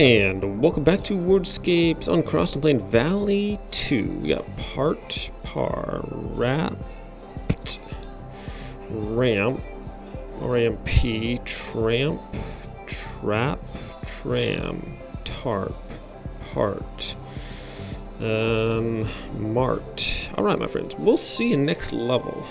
And welcome back to Wordscapes Uncrossed and Plain Valley 2. We got part, par, wrap, ramp, RAMP, tramp, trap, tram, tarp, part, um, mart. Alright, my friends, we'll see you next level.